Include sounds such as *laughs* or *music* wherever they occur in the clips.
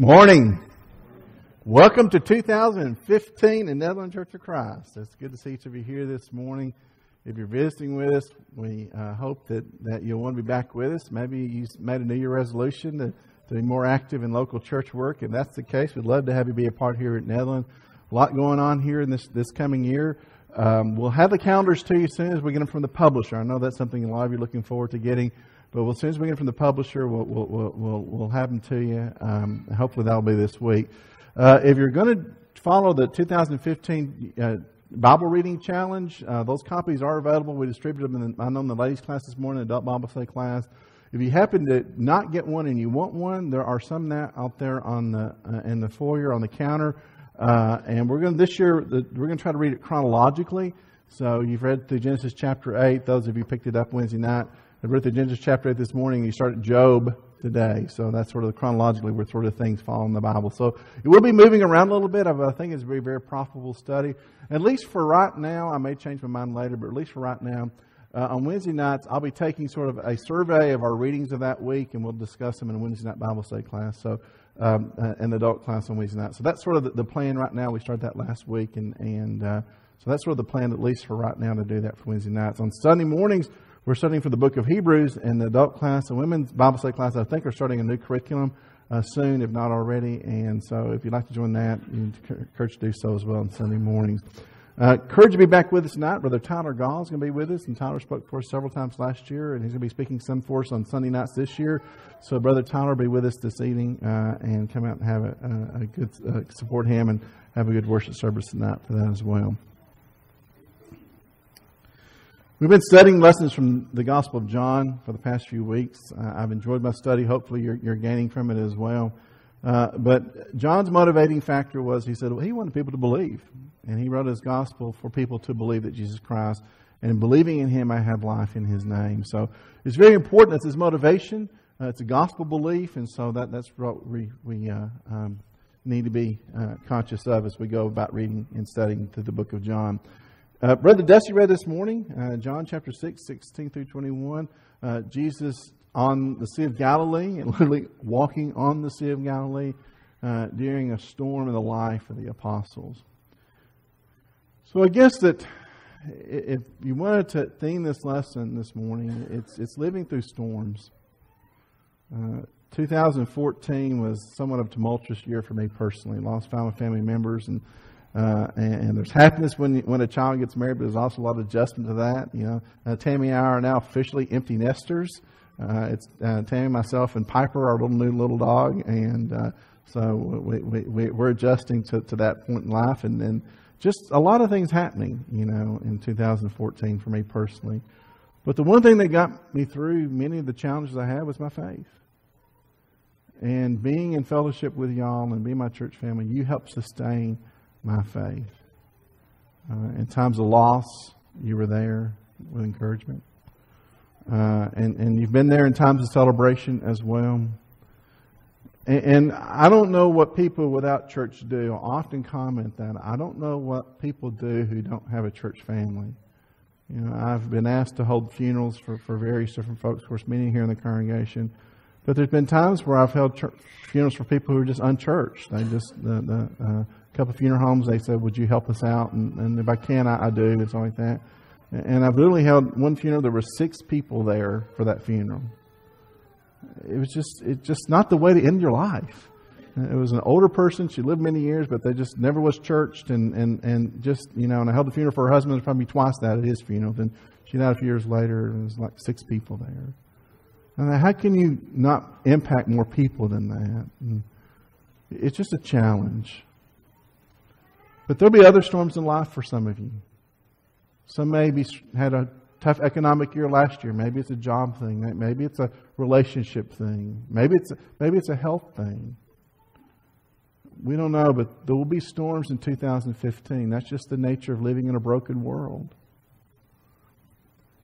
Morning. Welcome to 2015 in Netherland Church of Christ. It's good to see each of you here this morning. If you're visiting with us, we uh, hope that, that you'll want to be back with us. Maybe you made a New Year resolution to, to be more active in local church work. If that's the case, we'd love to have you be a part here at Netherland. A lot going on here in this, this coming year. Um, we'll have the calendars to you as soon as we get them from the publisher. I know that's something a lot of you are looking forward to getting. But as soon as we get from the publisher, we'll, we'll, we'll, we'll have them to you. Um, hopefully that'll be this week. Uh, if you're going to follow the 2015 uh, Bible reading challenge, uh, those copies are available. We distributed them in, the, I know in the ladies class this morning, adult Bible study class. If you happen to not get one and you want one, there are some that out there on the uh, in the foyer on the counter. Uh, and we're going this year we're going to try to read it chronologically. So you've read through Genesis chapter eight. Those of you picked it up Wednesday night. I read through Genesis chapter 8 this morning. You start at Job today. So that's sort of the chronologically where sort of things fall in the Bible. So it will be moving around a little bit. I think it's a very, very profitable study. At least for right now, I may change my mind later, but at least for right now, uh, on Wednesday nights, I'll be taking sort of a survey of our readings of that week, and we'll discuss them in Wednesday night Bible study class. So, um, uh, the adult class on Wednesday night. So that's sort of the, the, plan right now. We started that last week, and and uh, so that's sort of the plan, at least for right now, to do that for Wednesday nights. On Sunday mornings, we're studying for the book of Hebrews in the adult class. and women's Bible study class, I think, are starting a new curriculum uh, soon, if not already. And so if you'd like to join that, you encourage to do so as well on Sunday mornings. Uh, encourage to be back with us tonight. Brother Tyler Gall is going to be with us, and Tyler spoke for us several times last year, and he's going to be speaking some for us on Sunday nights this year. So, Brother Tyler will be with us this evening uh, and come out and have a, a good uh, support him and have a good worship service tonight for that as well. We've been studying lessons from the Gospel of John for the past few weeks. Uh, I've enjoyed my study. Hopefully, you're, you're gaining from it as well. Uh, but John's motivating factor was he said well, he wanted people to believe. And he wrote his gospel for people to believe that Jesus Christ. And in believing in him, I have life in his name. So it's very important. That's his motivation. Uh, it's a gospel belief. And so that, that's what we, we uh, um, need to be uh, conscious of as we go about reading and studying through the book of John. Uh, Brother Dusty read this morning, uh, John chapter 6, 16 through 21. Uh, Jesus on the Sea of Galilee *laughs* literally walking on the Sea of Galilee uh, during a storm in the life of the apostles. So I guess that if you wanted to theme this lesson this morning, it's, it's living through storms. Uh, 2014 was somewhat of a tumultuous year for me personally. Lost five family members and uh, and, and, there's happiness when when a child gets married, but there's also a lot of adjustment to that. You know, uh, Tammy and I are now officially empty nesters. Uh, it's uh, Tammy, myself, and Piper, our little new little dog, and uh, so we, we, we, we're adjusting to, to that point in life, and, and just a lot of things happening, you know, in 2014 for me personally. But the one thing that got me through many of the challenges I had was my faith. And being in fellowship with y'all and being my church family, you help sustain my faith. Uh, in times of loss, you were there with encouragement. Uh, and, and you've been there in times of celebration as well. And, and I don't know what people without church do. I often comment that. I don't know what people do who don't have a church family. You know, I've been asked to hold funerals for, for various different folks, of course, many here in the congregation. But there's been times where I've held church, funerals for people who are just unchurched. They just the, the uh, couple of funeral homes. They said, "Would you help us out?" And, and if I can, I, I do. And something like that. And I've literally held one funeral. There were six people there for that funeral. It was just, it's just not the way to end your life. It was an older person. She lived many years, but they just never was churched, and and and just you know. And I held the funeral for her husband. Probably twice that at his funeral. Then she died a few years later, and was like six people there. And how can you not impact more people than that? And it's just a challenge. But there'll be other storms in life for some of you. Some maybe had a tough economic year last year. Maybe it's a job thing. Maybe it's a relationship thing. Maybe it's a, maybe it's a health thing. We don't know, but there will be storms in 2015. That's just the nature of living in a broken world.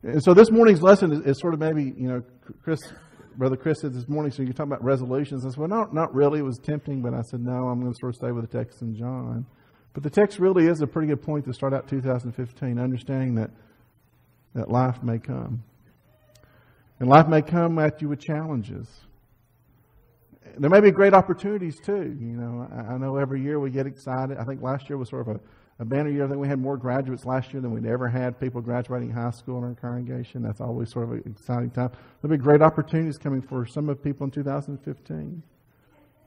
And so this morning's lesson is, is sort of maybe, you know, Chris, Brother Chris said this morning, so you're talking about resolutions. I said, well, not, not really. It was tempting, but I said, no, I'm going to sort of stay with the text in John. But the text really is a pretty good point to start out 2015, understanding that, that life may come. And life may come at you with challenges. there may be great opportunities too. You know, I, I, know every year we get excited. I think last year was sort of a, a banner year. I think we had more graduates last year than we'd ever had people graduating high school in our congregation. That's always sort of an exciting time. There'll be great opportunities coming for some of people in 2015.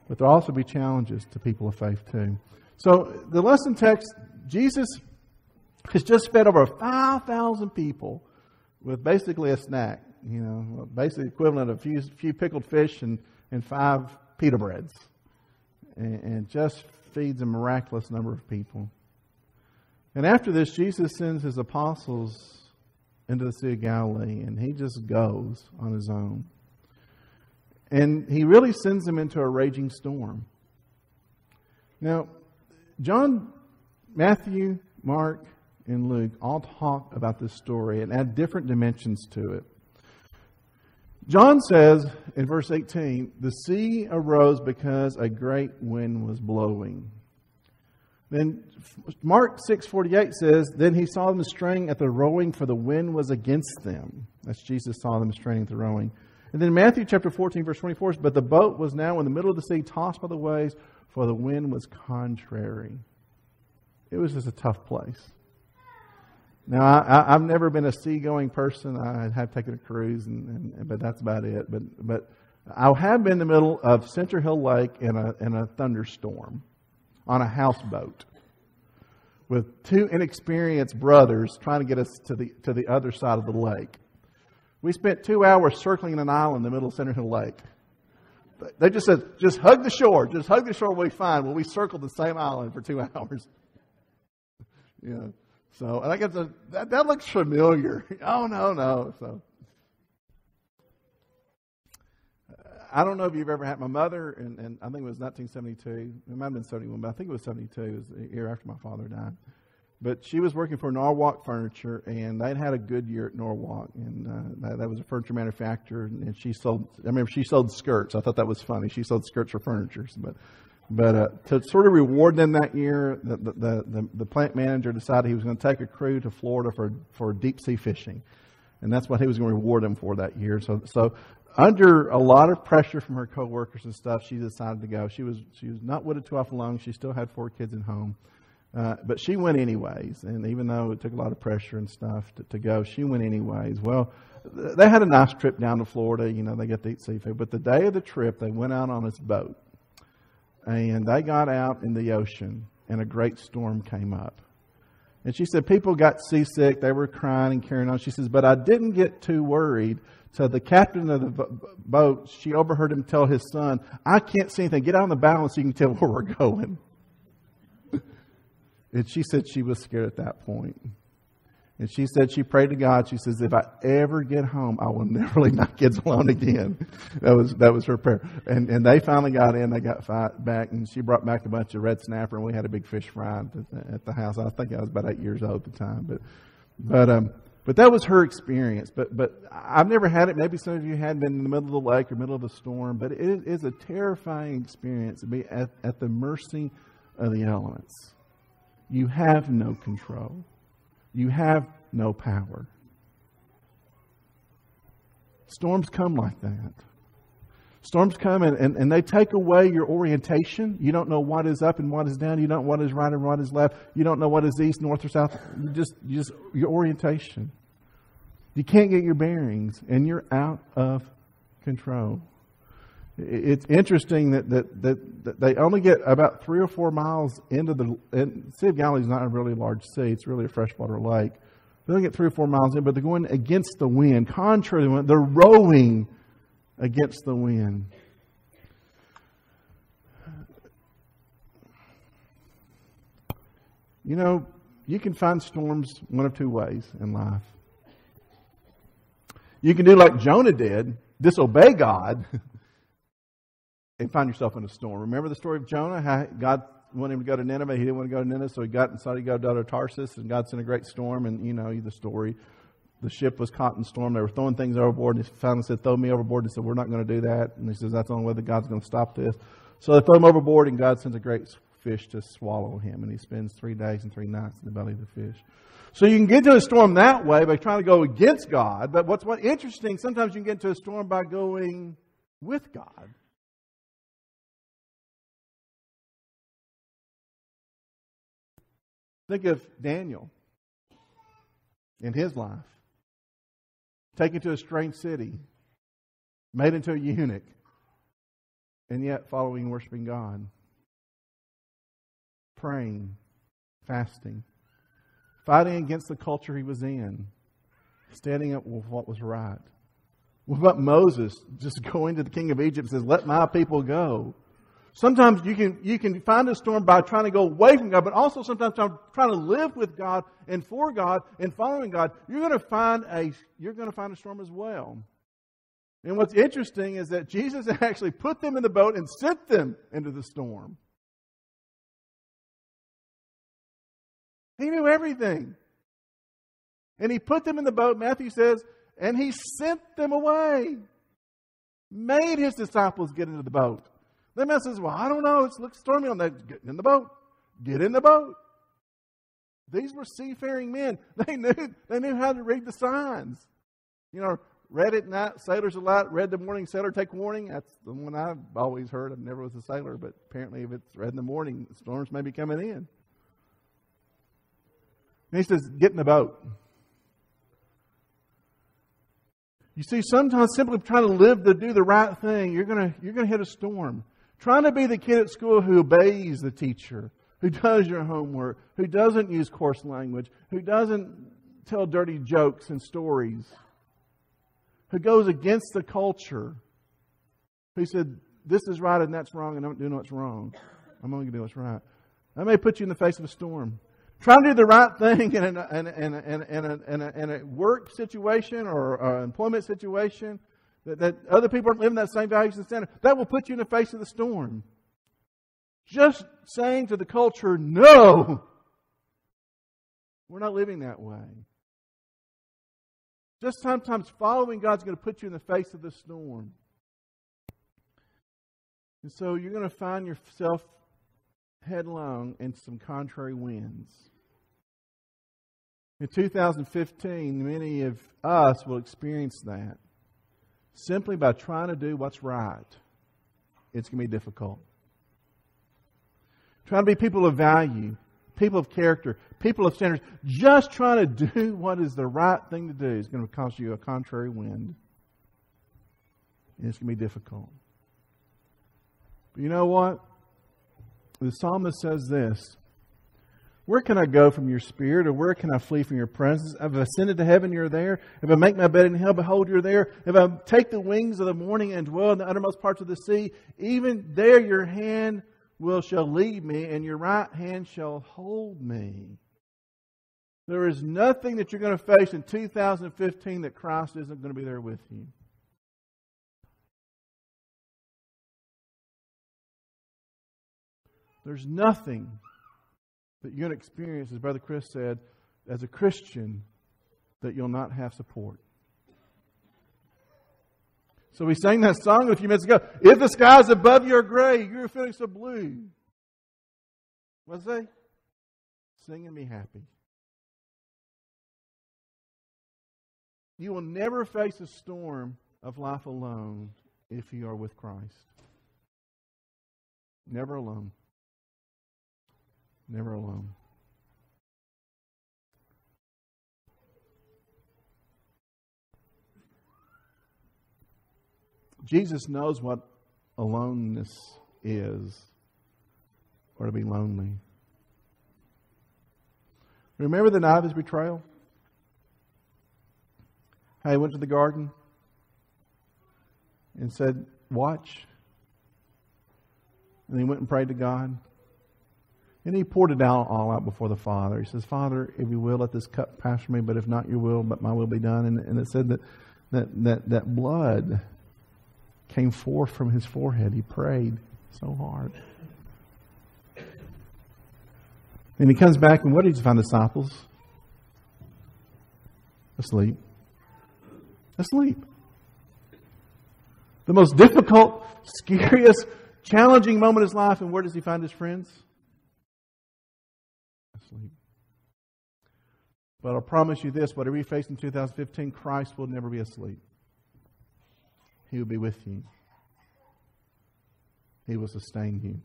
But there'll also be challenges to people of faith too. So the lesson text, Jesus has just fed over 5,000 people with basically a snack, you know, basically equivalent of a few, few pickled fish and, and five pita breads. And, and just feeds a miraculous number of people. And after this, Jesus sends his apostles into the Sea of Galilee, and he just goes on his own. And he really sends them into a raging storm. Now, John, Matthew, Mark, and Luke all talk about this story and add different dimensions to it. John says in verse 18, the sea arose because a great wind was blowing. Then Mark 6:48 says, "Then he saw them straining at the rowing for the wind was against them." That's Jesus saw them straining at the rowing. And then Matthew chapter 14 verse 24 says, "But the boat was now in the middle of the sea tossed by the waves, for the wind was contrary." It was just a tough place. Now, I, have never been a seagoing person. I have taken a cruise, and, and, but that's about it. But, but I have been in the middle of Center Hill Lake in a, in a thunderstorm on a houseboat with two inexperienced brothers trying to get us to the, to the other side of the lake. We spent two hours circling an island in the middle of Center Hill Lake. They just said, just hug the shore. Just hug the shore, we'll be fine. Well, we circled the same island for two *laughs* hours. yeah. So, and I to, that, that looks familiar. *laughs* oh, no, no. So, uh, I don't know if you've ever had my mother, and, and I think it was 1972. It might have been 71, but I think it was 72. It was the year after my father died. But she was working for Norwalk Furniture, and they'd had a good year at Norwalk, and uh, that, that, was a furniture manufacturer. And she sold. I remember she sold skirts. I thought that was funny. She sold skirts for furniture, but but uh, to sort of reward them that year, the, the, the, the, plant manager decided he was going to take a crew to Florida for, for deep sea fishing. And that's what he was going to reward them for that year. So, so under a lot of pressure from her coworkers and stuff, she decided to go. She was, she was not wedded to off long. She still had four kids at home. Uh, but she went anyways. And even though it took a lot of pressure and stuff to, to go, she went anyways. Well, they had a nice trip down to Florida. You know, they got to eat seafood. But the day of the trip, they went out on this boat and they got out in the ocean, and a great storm came up. And she said, People got seasick. They were crying and carrying on. She says, But I didn't get too worried. So the captain of the boat, she overheard him tell his son, I can't see anything. Get out on the bow so you can tell where we're *laughs* going. And she said she was scared at that point. And she said she prayed to God. She says, "If I ever get home, I will *laughs* never leave my kids alone again." That was that was her prayer. And and they finally got in. They got back, and she brought back a bunch of red snapper, and we had a big fish fry at the house. I think I was about eight years old at the time, but but um. But that was her experience. But but I've never had it. Maybe some of you had been in the middle of the lake or middle of the storm. But it is a terrifying experience to be at, at the mercy of the elements. You have no control you have no power. Storms come like that. Storms come and, and, and, they take away your orientation. You don't know what is up and what is down. You don't know what is right and what is left. You don't know what is east, north, or south. You just, you just your orientation. You can't get your bearings, and you're out of control. It's interesting that, that, that, that, they only get about three or four miles into the. And Sea of Galilee is not a really large sea, it's really a freshwater lake. They only get three or four miles in, but they're going against the wind, contrary to the wind. They're rowing against the wind. You know, you can find storms one of two ways in life. You can do like Jonah did, disobey God. *laughs* and find yourself in a storm. Remember the story of Jonah? How God wanted him to go to Nineveh. He didn't want to go to Nineveh, so he got decided to go to Tarsus, and God sent a great storm. And you know the story. The ship was caught in storm. They were throwing things overboard. And he finally said, "Throw me overboard." And he said, "We're not going to do that." And he says, "That's the only way that God's going to stop this." So they throw him overboard, and God sends a great fish to swallow him. And he spends three days and three nights in the belly of the fish. So you can get into a storm that way by trying to go against God. But what's what interesting? Sometimes you can get into a storm by going with God. Think of Daniel in his life. Taken to a strange city, made into a eunuch, and yet following worshiping God. Praying, fasting, fighting against the culture he was in, standing up with what was right. What about Moses just *laughs* going to the king of Egypt and says, Let my people go? Sometimes you can, you can find a storm by trying to go away from God, but also sometimes trying to live with God and for God and following God. You're going to find a, you're going to find a storm as well. And what's interesting is that Jesus *laughs* actually put them in the boat and sent them into the storm. He knew everything. And he put them in the boat, Matthew says, and he sent them away. Made his disciples get into the boat. The man says, Well, I don't know. It looks stormy on that. Get in the boat. Get in the boat. These were seafaring men. *laughs* They knew, they knew how to read the signs. You know, red at night, sailors a lot. Red the morning, sailor take warning. That's the one I've always heard. I never was a sailor, but apparently if it's read in the morning, storms may be coming in. And he says, Get in the boat. You see, sometimes simply trying to live to do the right thing, you're to you're going to hit a storm. Trying to be the kid at school who obeys the teacher, who does your homework, who doesn't use coarse language, who doesn't tell dirty jokes and stories, who goes against the culture, who said, This is right and that's wrong, and I'm doing what's wrong. I'm only going to do what's right. That may put you in the face of a storm. Trying to do the right thing in a, in a, work situation or an employment situation that, that other people aren't living that same values and standard, that will put you in the face of the storm. Just saying to the culture, no, we're not living that way. Just sometimes following God's going to put you in the face of the storm. And so you're going to find yourself headlong in some contrary winds. In 2015, many of us will experience that simply by trying to do what's right. It's going to be difficult. Trying to be people of value, people of character, people of standards, just trying to do *laughs* what is the right thing to do is going to cause you a contrary wind. And it's going to be difficult. But you know what? The psalmist says this where can I go from your spirit, or where can I flee from your presence? If I ascended to heaven, you're there. If I make my bed in hell, behold, you're there. If I take the wings of the morning and dwell in the uttermost parts of the sea, even there your hand will shall lead me, and your right hand shall hold me. There is nothing that you're going to face in 2015 that Christ isn't going to be there with you. There's nothing that you're going to experience, as Brother Chris said, as a Christian, that you'll not have support. So we sang that song a few minutes ago. If the skies above you are gray, you're feeling so blue. What's that? Sing and be happy. You will never face a storm of life alone if you are with Christ. Never alone never alone. Jesus knows what aloneness is, or to be lonely. Remember the night of his betrayal? How he went to the garden and said, Watch. And he went and prayed to God. And he poured it out all out before the Father. He says, Father, if you will, let this cup pass from me, but if not your will, but my will be done. And, and it said that, that, that, that blood came forth from his forehead. He prayed so hard. And he comes back, and what did he find disciples? Asleep. Asleep. The most difficult, scariest, challenging moment of his life, and where does he find his friends? Asleep. But I'll promise you this whatever you face in 2015, Christ will never be asleep. He will be with you, He will sustain you.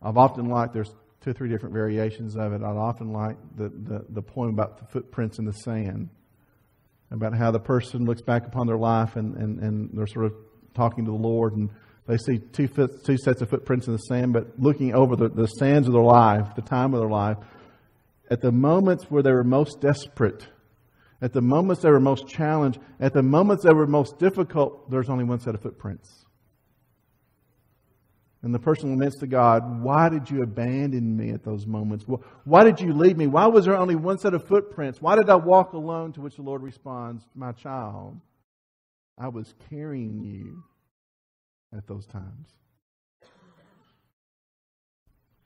I've often liked, there's two or three different variations of it. I'd often like the, the, the poem about the footprints in the sand, about how the person looks back upon their life and, and, and they're sort of talking to the Lord and they see two, two sets of footprints in the sand, but looking over the, the sands of their life, the time of their life, at the moments where they were most desperate, at the moments they were most challenged, at the moments that were most difficult, there's only one set of footprints. And the person laments to God, Why did you abandon me at those moments? Why did you leave me? Why was there only one set of footprints? Why did I walk alone? To which the Lord responds, My child, I was carrying you at those times.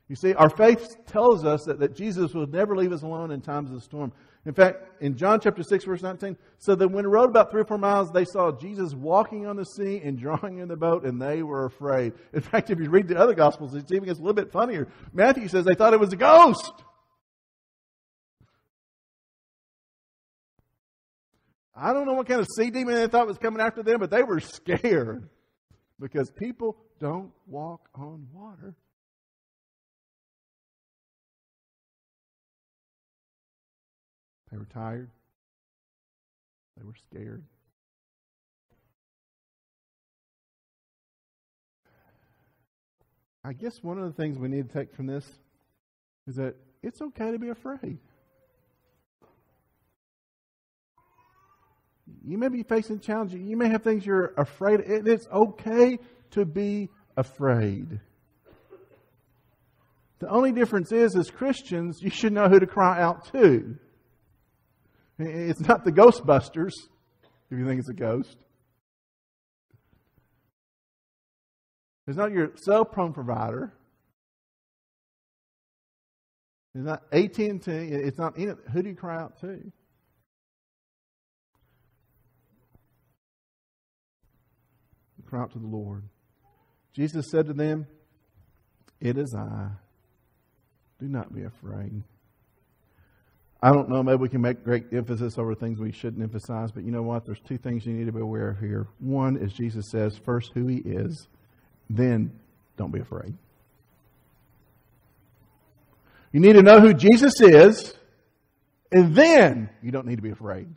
You see, our faith tells us that, that Jesus will never leave us alone in times of storm. In fact, in John chapter 6, verse 19, so that when they rode about three or four miles, they saw Jesus walking on the sea and drawing in the boat, and they were afraid. In fact, if you read the other Gospels, it even gets a little bit funnier. Matthew says they thought it was a ghost. I don't know what kind of sea demon they thought was coming after them, but they were scared because people don't walk on water. They were tired. They were scared. I guess one of the things we need to take from this is that it's okay to be afraid. You may be facing challenges. You may have things you're afraid of. It's okay to be afraid. The only difference is, as Christians, you should know who to cry out to. It's not the Ghostbusters, if you think it's a ghost. It's not your cell phone provider. It's not AT&T. It's not any, who do you cry out to? Cry out to the Lord. Jesus said to them, It is I. Do not be afraid. I don't know, maybe we can make great emphasis over things we shouldn't emphasize, but you know what? There's two things you need to be aware of here. One is Jesus says, first, who he is, then, don't be afraid. You need to know who Jesus is, and then you don't need to be afraid.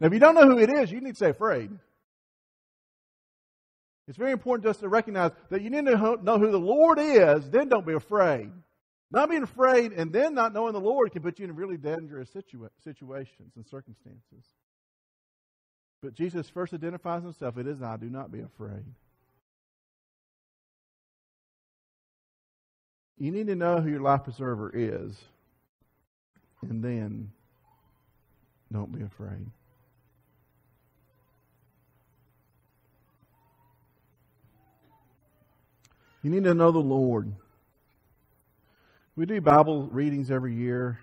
Now, if you don't know who it is, you need to say afraid. It's very important just to recognize that you need to know who the Lord is, then don't be afraid. Not being afraid and then not knowing the Lord can put you in really dangerous situa- situations and circumstances. But Jesus first identifies himself it is I, do not be afraid. You need to know who your life preserver is, and then don't be afraid. You need to know the Lord. We do Bible readings every year.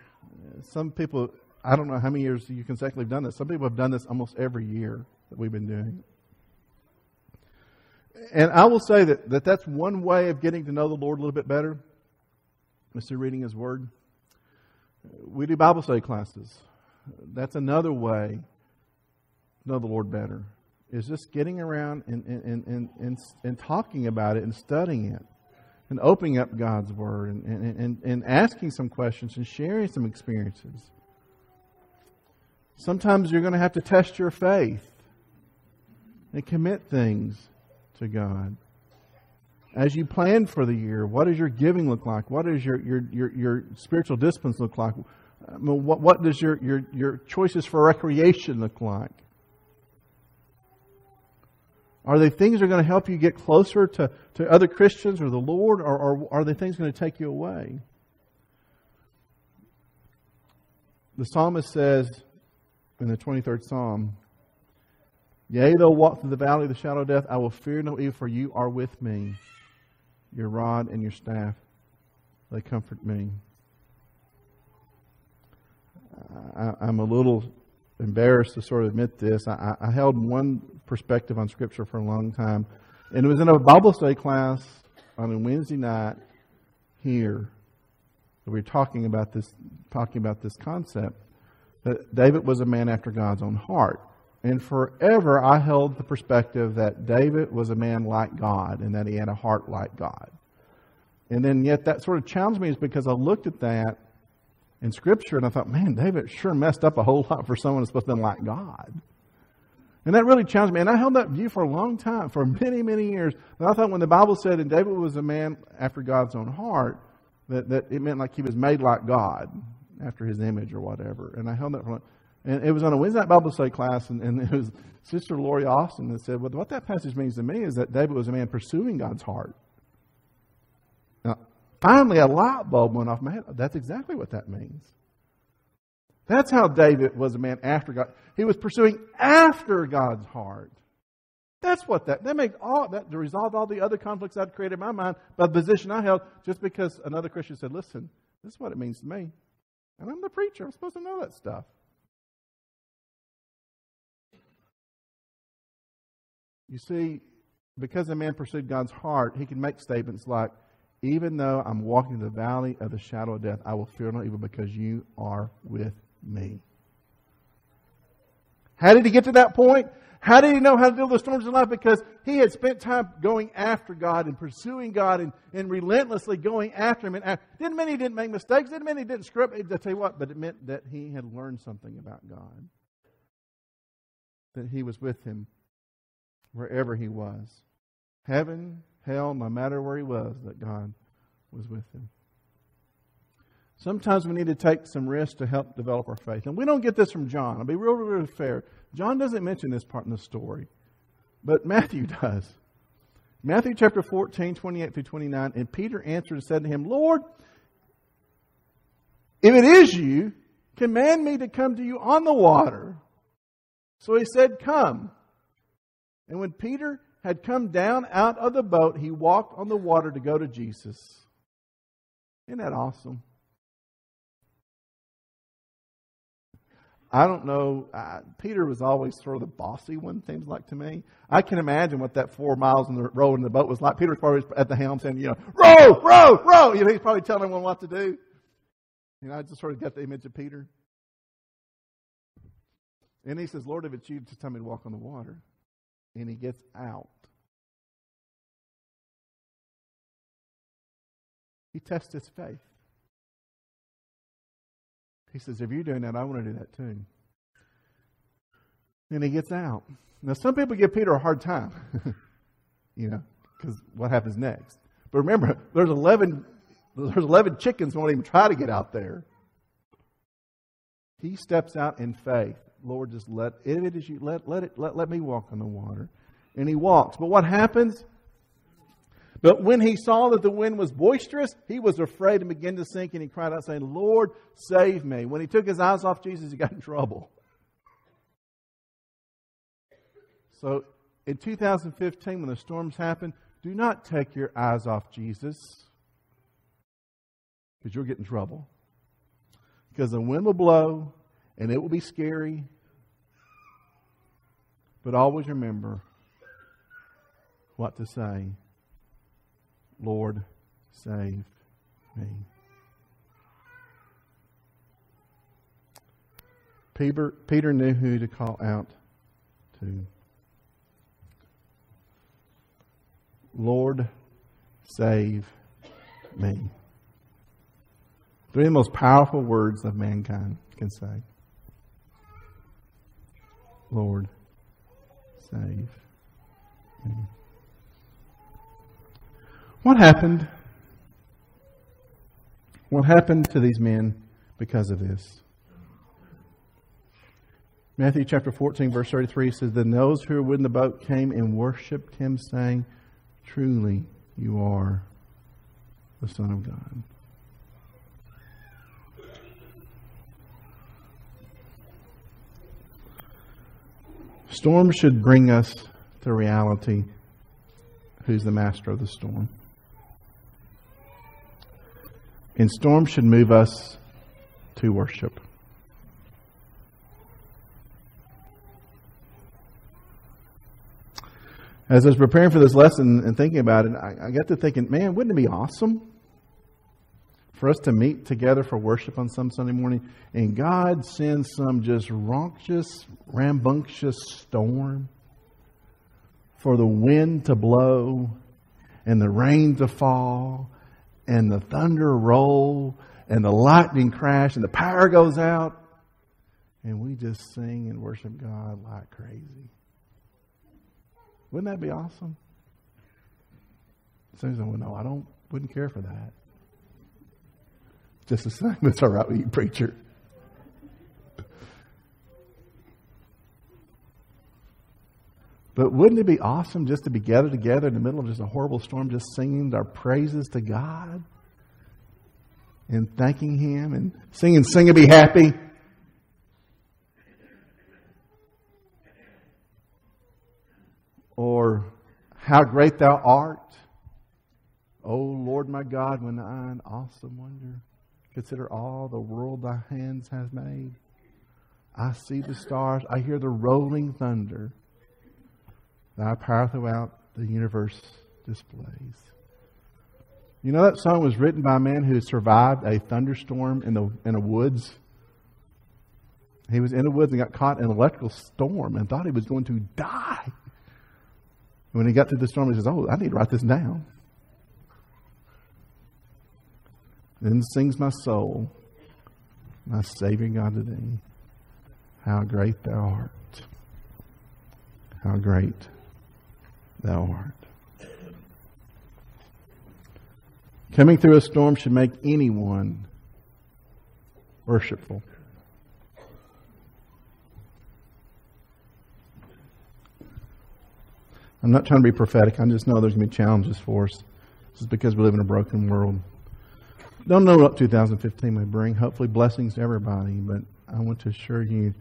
Some people, I don't know how many years you consecutively have done this. Some people have done this almost every year that we've been doing. And I will say that, that that's one way of getting to know the Lord a little bit better, is through reading His Word. We do Bible study classes. That's another way to know the Lord better, is just getting around and, and, and, and, and talking about it and studying it and opening up God's Word and, and, and, and asking some questions and sharing some experiences. Sometimes you're going to have to test your faith and commit things to God. As you plan for the year, what does your giving look like? What does your, your, your, your spiritual disciplines look like? I mean, what, what does your, your, your choices for recreation look like? Are they things that are going to help you get closer to, to other Christians or the Lord, or, or are they things going to take you away? The psalmist says in the 23rd Psalm, Yea, though walk through the valley of the shadow of death, I will fear no evil, for you are with me. Your rod and your staff, they comfort me. I, am a little embarrassed to sort of admit this. I, I held one perspective on Scripture for a long time. And it was in a Bible study class on a Wednesday night here that we were talking about this, talking about this concept that David was a man after God's own heart. And forever I held the perspective that David was a man like God and that he had a heart like God. And then yet that sort of challenged me is because I looked at that in Scripture and I thought, man, David sure messed up a whole lot for someone who's supposed to be like God. And that really challenged me. And I held that view for a long time, for many, many years. And I thought when the Bible said, and David was a man after God's own heart, that, that it meant like he was made like God, after his image or whatever. And I held that for and it was on a Wednesday night Bible study class, and, and it was Sister Lori Austin that said, Well, what that passage means to me is that David was a man pursuing God's heart. Now, finally, a light bulb went off my head. That's exactly what that means. That's how David was a man after God. He was pursuing after God's heart. That's what that that made all that resolved all the other conflicts I'd created in my mind by the position I held just because another Christian said, Listen, this is what it means to me. And I'm the preacher. I'm supposed to know that stuff. You see, because a man pursued God's heart, he can make statements like, Even though I'm walking the valley of the shadow of death, I will fear no evil because you are with me. How did he get to that point? How did he know how to deal with the storms in life? Because he had spent time going after God and pursuing God and, and relentlessly going after Him. And after, didn't mean he didn't make mistakes. Didn't mean he didn't screw up. I tell you what, but it meant that he had learned something about God. That He was with him wherever he was. Heaven, hell, no matter where he was, that God was with him. Sometimes we need to take some risks to help develop our faith. And we don't get this from John. I'll be real, real fair. John doesn't mention this part in the story, but *laughs* Matthew does. Matthew chapter 14, 28 through 29. And Peter answered and said to him, Lord, if it is you, command me to come to you on the water. So he said, Come. And when Peter had come down out of the boat, he walked on the water to go to Jesus. Isn't that awesome? I don't know. Uh, Peter was always sort of the bossy one, seems like to me. I can imagine what that four miles in the row in the boat was like. Peter was probably at the helm saying, you know, row, row, row. You know, he's probably telling everyone what to do. You know, I just sort of got the image of Peter. And he says, Lord, if it's you, just tell me to walk on the water. And he gets out. He tests his faith. He says, If you're doing that, I want to do that too. And he gets out. Now, some people give Peter a hard time, *laughs* you know, because what happens next? But remember, there's 11, there's 11 chickens won't even try to get out there. He steps out in faith. Lord, just let it is you let let it let, let me walk on the water. And he walks. But what happens? But when he saw that the wind was boisterous, he was afraid and began to sink, and he cried out, saying, Lord, save me. When he took his eyes off Jesus, he got in trouble. So in 2015, when the storms happen, do not take your eyes off Jesus because you'll get in trouble. Because the wind will blow and it will be scary. But always remember what to say Lord, save me. Peter, Peter knew who to call out to. Lord, save me. Three of the most powerful words of mankind can say. Lord, save me. What happened? What happened to these men because of this? Matthew chapter 14, verse 33 says, Then those who were in the boat came and worshipped him, saying, Truly, you are the Son of God. Storms should bring us to reality who's the master of the storm. And storms should move us to worship. As I was preparing for this lesson and thinking about it, I, I got to thinking, man, wouldn't it be awesome for us to meet together for worship on some Sunday morning and God sends some just raucous, rambunctious storm for the wind to blow and the rain to fall and the thunder roll and the lightning crash and the power goes out and we just sing and worship God like crazy. Wouldn't that be awesome? Some say, well, no, I don't, wouldn't care for that. Just the same. *laughs* It's all right with you, preacher. But wouldn't it be awesome just to be gathered together in the middle of just a horrible storm, just singing our praises to God and thanking Him and singing, Sing and Be Happy? Or How Great Thou Art? O Lord my God, when I in awesome wonder consider all the world thy hands have made. I see the stars, I hear the rolling thunder. Thy power throughout the universe displays. You know that song was written by a man who survived a thunderstorm in the in woods. He was in the woods and got caught in an electrical storm and thought he was going to die. When he got through the storm, he says, "Oh, I need to write this down." Then sings my soul, my Savior God to thee, how great thou art. How great thou art. Coming through a storm should make anyone worshipful. I'm not trying to be prophetic. I just know there's going to be challenges for us. This is because we live in a broken world. Don't know what 2015 may bring. Hopefully, blessings to everybody. But I want to assure you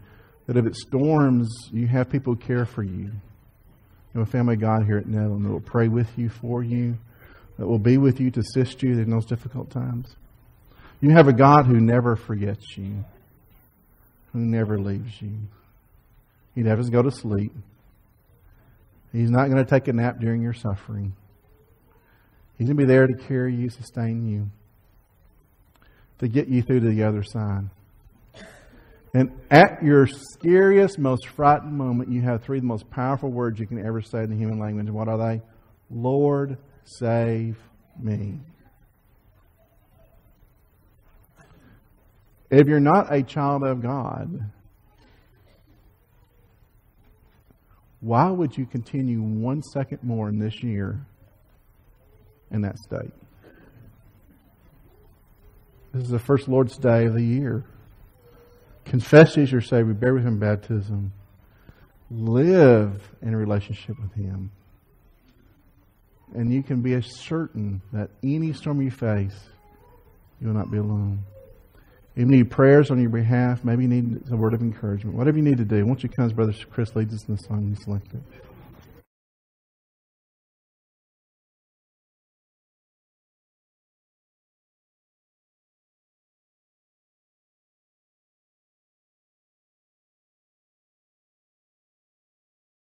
that if it storms, you have people care for you. You have a family God here at Netherland that will pray with you, for you, that will be with you to assist you in those difficult times. You have a God who never forgets you, who never leaves you. He never go to sleep. He's not going to take a nap during your suffering. He's going to be there to carry you, sustain you to get you through to the other side. And at your scariest, most frightened moment, you have three of the most powerful words you can ever say in the human language. What are they? Lord, save me. If you're not a child of God, why would you continue one second more in this year in that state? This is the first Lord's Day of the year. Confess Jesus your Savior, bear with Him in baptism. Live in a relationship with Him. And you can be as certain that any storm you face, you will not be alone. If You need prayers on your behalf. Maybe you need a word of encouragement. Whatever you need to do. Once you come, Brother Chris leads us in the song you selected.